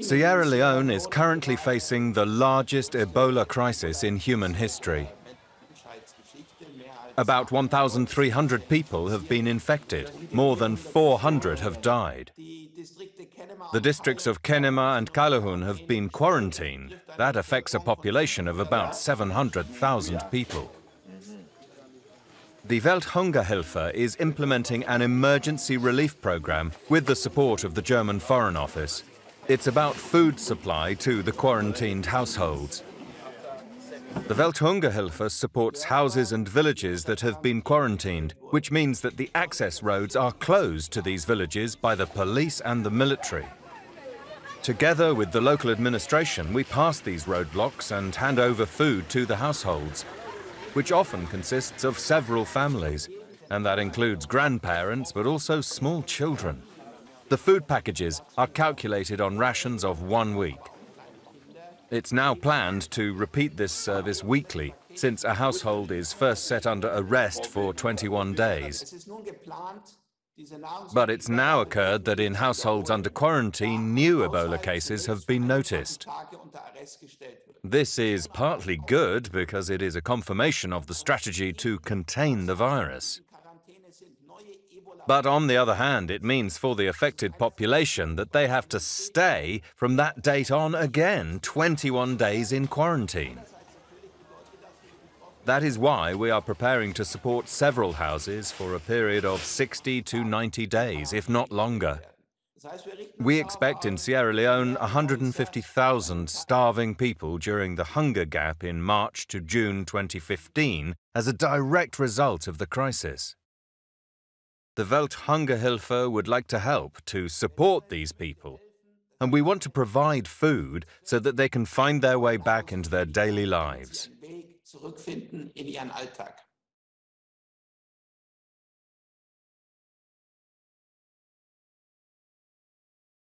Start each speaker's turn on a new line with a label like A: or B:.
A: Sierra Leone is currently facing the largest Ebola crisis in human history. About 1,300 people have been infected. More than 400 have died. The districts of Kenema and Kailahun have been quarantined. That affects a population of about 700,000 people. The Welthungerhilfe is implementing an emergency relief program with the support of the German Foreign Office. It's about food supply to the quarantined households. The Welthungerhilfe supports houses and villages that have been quarantined, which means that the access roads are closed to these villages by the police and the military. Together with the local administration, we pass these roadblocks and hand over food to the households, which often consists of several families, and that includes grandparents but also small children. The food packages are calculated on rations of one week. It's now planned to repeat this service weekly, since a household is first set under arrest for 21 days. But it's now occurred that in households under quarantine, new Ebola cases have been noticed. This is partly good because it is a confirmation of the strategy to contain the virus. But on the other hand, it means for the affected population that they have to stay from that date on again 21 days in quarantine. That is why we are preparing to support several houses for a period of 60 to 90 days, if not longer. We expect in Sierra Leone 150,000 starving people during the hunger gap in March to June 2015 as a direct result of the crisis the Welt Welthungerhilfe would like to help to support these people. And we want to provide food so that they can find their way back into their daily lives.